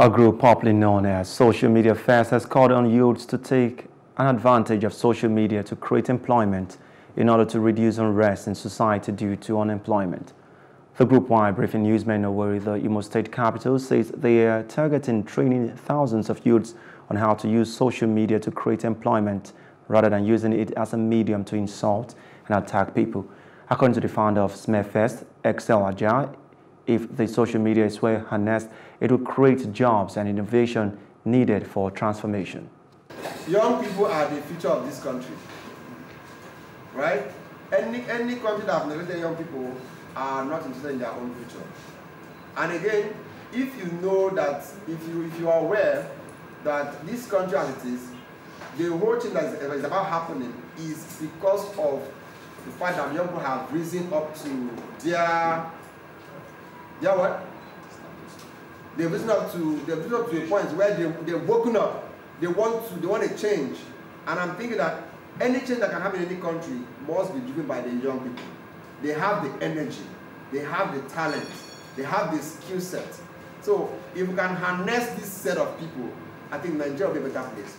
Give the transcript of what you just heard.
A group popularly known as Social Media Fest has called on youths to take an advantage of social media to create employment in order to reduce unrest in society due to unemployment. The group, while briefing newsmen Owerri the Imo State capital, says they are targeting training thousands of youths on how to use social media to create employment rather than using it as a medium to insult and attack people. According to the founder of Smurfest, Excel Ajay, if the social media is well harnessed, it will create jobs and innovation needed for transformation. Young people are the future of this country, right? Any, any country that have neglected young people are not interested in their own future. And again, if you know that, if you, if you are aware that this country as it is, the whole thing that is about happening is because of the fact that young people have risen up to their, their what? They've risen up to, they've risen up to a point where they, they've woken up. They want to, they want to change. And I'm thinking that any change that can happen in any country must be driven by the young people. They have the energy, they have the talent, they have the skill set. So if we can harness this set of people, I think Nigeria will be a better place.